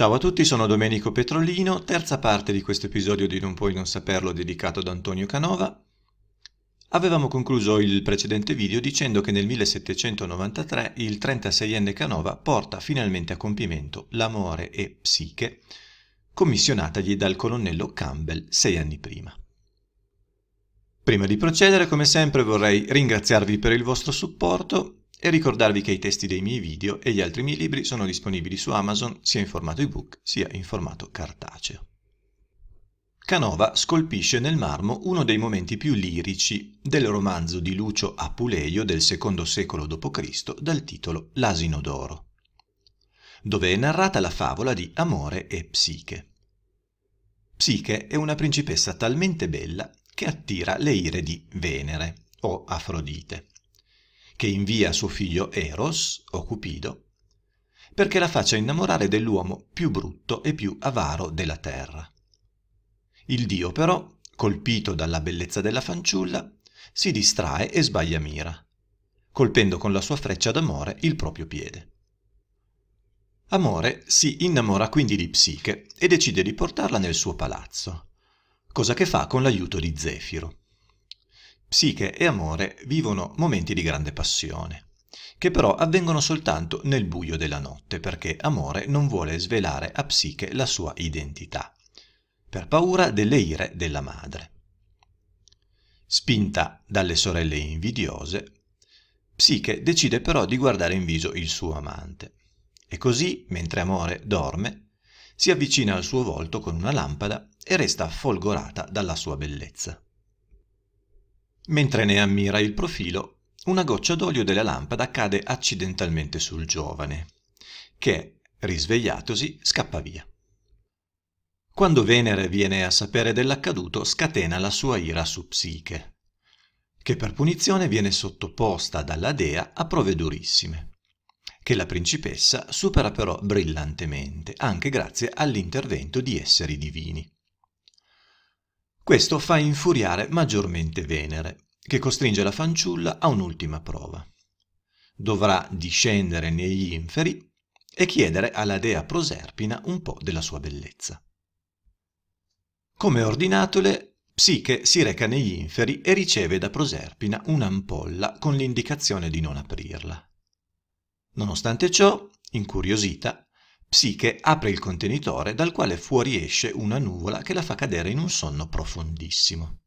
Ciao a tutti, sono Domenico Petrolino, terza parte di questo episodio di Non puoi non saperlo dedicato ad Antonio Canova. Avevamo concluso il precedente video dicendo che nel 1793 il 36enne Canova porta finalmente a compimento L'amore e Psiche, commissionatagli dal colonnello Campbell sei anni prima. Prima di procedere, come sempre, vorrei ringraziarvi per il vostro supporto e ricordarvi che i testi dei miei video e gli altri miei libri sono disponibili su Amazon sia in formato ebook sia in formato cartaceo. Canova scolpisce nel marmo uno dei momenti più lirici del romanzo di Lucio Apuleio del secondo secolo d.C. dal titolo L'asino d'oro, dove è narrata la favola di Amore e Psiche. Psiche è una principessa talmente bella che attira le ire di Venere o Afrodite, che invia suo figlio Eros o Cupido perché la faccia innamorare dell'uomo più brutto e più avaro della terra. Il dio però, colpito dalla bellezza della fanciulla, si distrae e sbaglia mira, colpendo con la sua freccia d'amore il proprio piede. Amore si innamora quindi di Psiche e decide di portarla nel suo palazzo, cosa che fa con l'aiuto di Zefiro. Psiche e Amore vivono momenti di grande passione, che però avvengono soltanto nel buio della notte, perché Amore non vuole svelare a Psiche la sua identità, per paura delle ire della madre. Spinta dalle sorelle invidiose, Psiche decide però di guardare in viso il suo amante, e così, mentre Amore dorme, si avvicina al suo volto con una lampada e resta folgorata dalla sua bellezza. Mentre ne ammira il profilo, una goccia d'olio della lampada cade accidentalmente sul giovane, che, risvegliatosi, scappa via. Quando Venere viene a sapere dell'accaduto, scatena la sua ira su Psiche, che per punizione viene sottoposta dalla dea a prove durissime che la principessa supera però brillantemente, anche grazie all'intervento di esseri divini. Questo fa infuriare maggiormente Venere, che costringe la fanciulla a un'ultima prova. Dovrà discendere negli inferi e chiedere alla dea Proserpina un po' della sua bellezza. Come ordinatole, Psiche si reca negli inferi e riceve da Proserpina un'ampolla con l'indicazione di non aprirla. Nonostante ciò, incuriosita, Psiche apre il contenitore dal quale fuoriesce una nuvola che la fa cadere in un sonno profondissimo.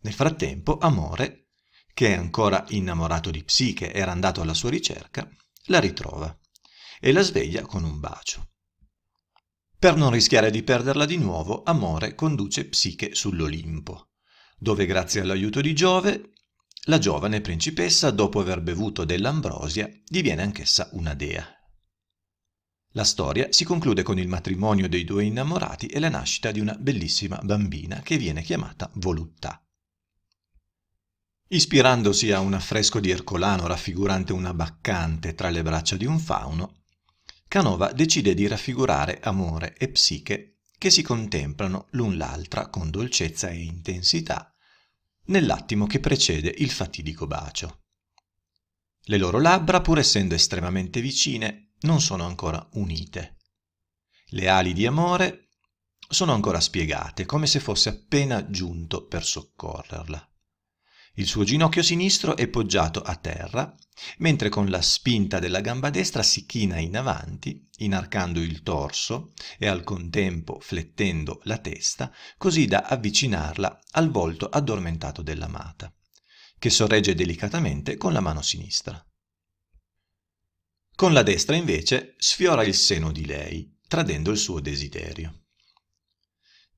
Nel frattempo, Amore, che è ancora innamorato di Psiche era andato alla sua ricerca, la ritrova e la sveglia con un bacio. Per non rischiare di perderla di nuovo, Amore conduce Psiche sull'Olimpo, dove grazie all'aiuto di Giove la giovane principessa, dopo aver bevuto dell'ambrosia, diviene anch'essa una dea. La storia si conclude con il matrimonio dei due innamorati e la nascita di una bellissima bambina che viene chiamata Voluttà. Ispirandosi a un affresco di Ercolano raffigurante una baccante tra le braccia di un fauno, Canova decide di raffigurare Amore e Psiche che si contemplano l'un l'altra con dolcezza e intensità nell'attimo che precede il fatidico bacio. Le loro labbra, pur essendo estremamente vicine, non sono ancora unite. Le ali di amore sono ancora spiegate, come se fosse appena giunto per soccorrerla. Il suo ginocchio sinistro è poggiato a terra, mentre con la spinta della gamba destra si china in avanti, inarcando il torso e al contempo flettendo la testa, così da avvicinarla al volto addormentato dell'amata, che sorregge delicatamente con la mano sinistra. Con la destra invece sfiora il seno di lei, tradendo il suo desiderio.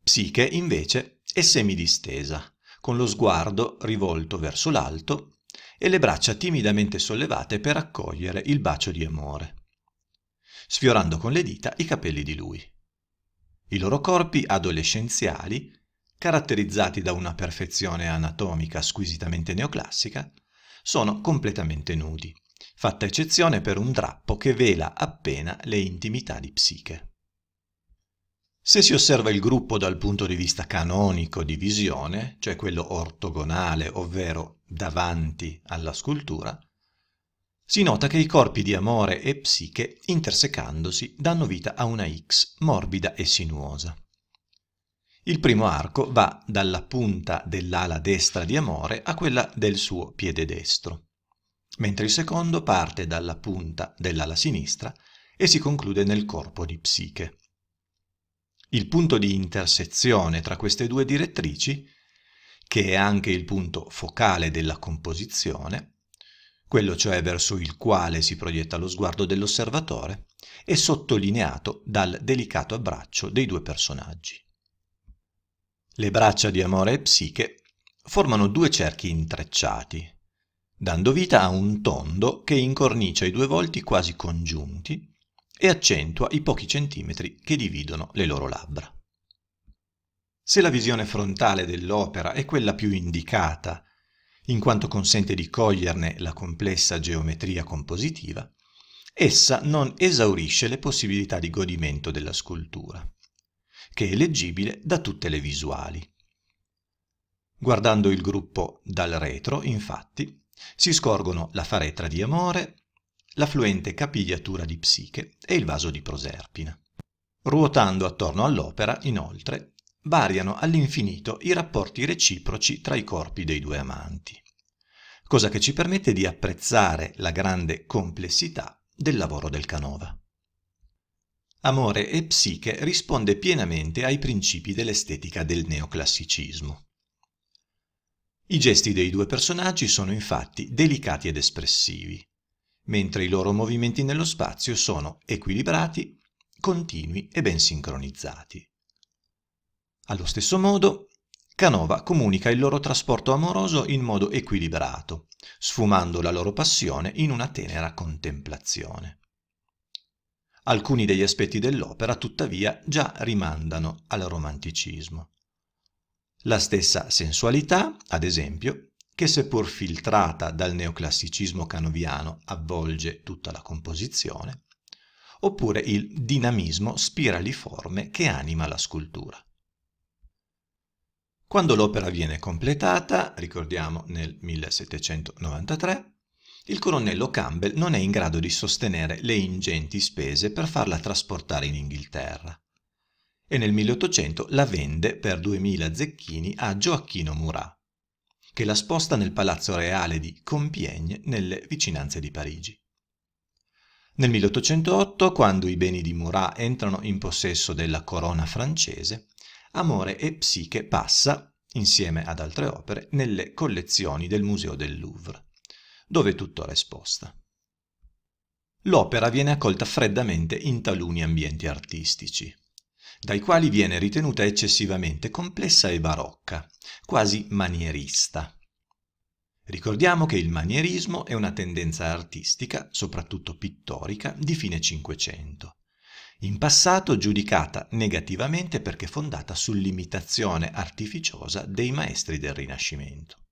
Psiche invece è semidistesa, con lo sguardo rivolto verso l'alto e le braccia timidamente sollevate per accogliere il bacio di amore, sfiorando con le dita i capelli di lui. I loro corpi adolescenziali, caratterizzati da una perfezione anatomica squisitamente neoclassica, sono completamente nudi, fatta eccezione per un drappo che vela appena le intimità di Psiche. Se si osserva il gruppo dal punto di vista canonico di visione, cioè quello ortogonale, ovvero davanti alla scultura, si nota che i corpi di Amore e Psiche, intersecandosi, danno vita a una X morbida e sinuosa. Il primo arco va dalla punta dell'ala destra di Amore a quella del suo piede destro, mentre il secondo parte dalla punta dell'ala sinistra e si conclude nel corpo di Psiche. Il punto di intersezione tra queste due direttrici, che è anche il punto focale della composizione, quello cioè verso il quale si proietta lo sguardo dell'osservatore, è sottolineato dal delicato abbraccio dei due personaggi. Le braccia di Amore e Psiche formano due cerchi intrecciati, dando vita a un tondo che incornicia i due volti quasi congiunti e accentua i pochi centimetri che dividono le loro labbra. Se la visione frontale dell'opera è quella più indicata in quanto consente di coglierne la complessa geometria compositiva, essa non esaurisce le possibilità di godimento della scultura, che è leggibile da tutte le visuali. Guardando il gruppo dal retro, infatti, si scorgono la faretra di Amore, la fluente capigliatura di Psiche e il vaso di Proserpina. Ruotando attorno all'opera, inoltre, variano all'infinito i rapporti reciproci tra i corpi dei due amanti, cosa che ci permette di apprezzare la grande complessità del lavoro del Canova. Amore e Psiche risponde pienamente ai principi dell'estetica del neoclassicismo. I gesti dei due personaggi sono infatti delicati ed espressivi, mentre i loro movimenti nello spazio sono equilibrati, continui e ben sincronizzati. Allo stesso modo, Canova comunica il loro trasporto amoroso in modo equilibrato, sfumando la loro passione in una tenera contemplazione. Alcuni degli aspetti dell'opera, tuttavia, già rimandano al romanticismo. La stessa sensualità, ad esempio, che seppur filtrata dal neoclassicismo canoviano avvolge tutta la composizione, oppure il dinamismo spiraliforme che anima la scultura. Quando l'opera viene completata, ricordiamo nel 1793, il colonnello Campbell non è in grado di sostenere le ingenti spese per farla trasportare in Inghilterra e nel 1800 la vende per 2000 zecchini a Gioacchino Murat, che la sposta nel palazzo reale di Compiègne nelle vicinanze di Parigi. Nel 1808, quando i beni di Murat entrano in possesso della corona francese, Amore e Psiche passa, insieme ad altre opere, nelle collezioni del Museo del Louvre, dove è tuttora esposta. L'opera viene accolta freddamente in taluni ambienti artistici, dai quali viene ritenuta eccessivamente complessa e barocca, quasi manierista. Ricordiamo che il manierismo è una tendenza artistica, soprattutto pittorica, di fine Cinquecento in passato giudicata negativamente perché fondata sull'imitazione artificiosa dei maestri del Rinascimento.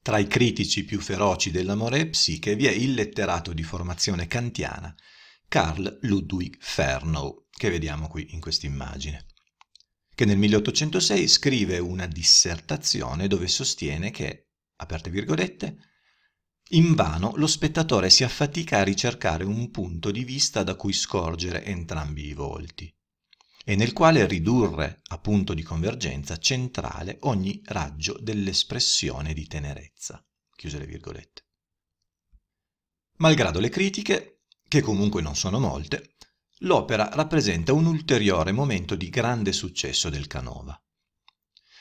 Tra i critici più feroci dell'amore e psiche vi è il letterato di formazione kantiana Carl Ludwig Fernow, che vediamo qui in questa immagine, che nel 1806 scrive una dissertazione dove sostiene che, aperte virgolette, Invano lo spettatore si affatica a ricercare un punto di vista da cui scorgere entrambi i volti e nel quale ridurre a punto di convergenza centrale ogni raggio dell'espressione di tenerezza. Malgrado le critiche, che comunque non sono molte, l'opera rappresenta un ulteriore momento di grande successo del Canova.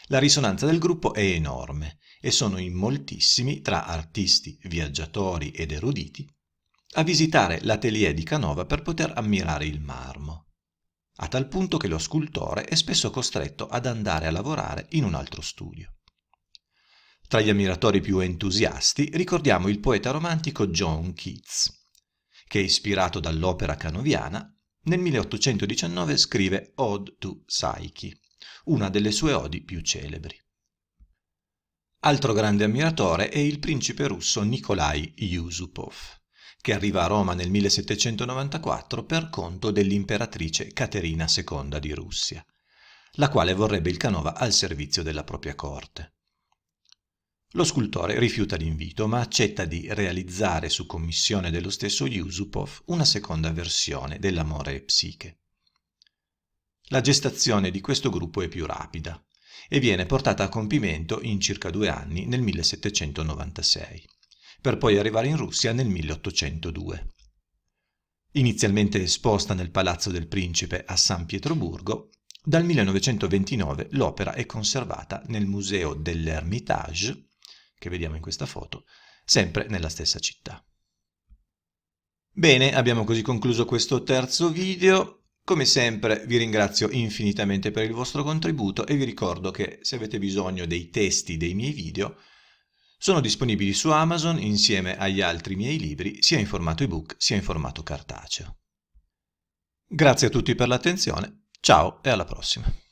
La risonanza del gruppo è enorme e sono in moltissimi, tra artisti, viaggiatori ed eruditi, a visitare l'atelier di Canova per poter ammirare il marmo, a tal punto che lo scultore è spesso costretto ad andare a lavorare in un altro studio. Tra gli ammiratori più entusiasti ricordiamo il poeta romantico John Keats, che, ispirato dall'opera canoviana, nel 1819 scrive Ode to Psyche, una delle sue odi più celebri. Altro grande ammiratore è il principe russo Nikolai Yusupov, che arriva a Roma nel 1794 per conto dell'imperatrice Caterina II di Russia, la quale vorrebbe il Canova al servizio della propria corte. Lo scultore rifiuta l'invito, ma accetta di realizzare su commissione dello stesso Yusupov una seconda versione dell'amore e psiche. La gestazione di questo gruppo è più rapida e viene portata a compimento in circa due anni nel 1796, per poi arrivare in Russia nel 1802. Inizialmente esposta nel Palazzo del Principe a San Pietroburgo, dal 1929 l'opera è conservata nel Museo dell'Ermitage che vediamo in questa foto, sempre nella stessa città. Bene, abbiamo così concluso questo terzo video. Come sempre vi ringrazio infinitamente per il vostro contributo e vi ricordo che se avete bisogno dei testi dei miei video sono disponibili su Amazon insieme agli altri miei libri sia in formato ebook sia in formato cartaceo. Grazie a tutti per l'attenzione, ciao e alla prossima!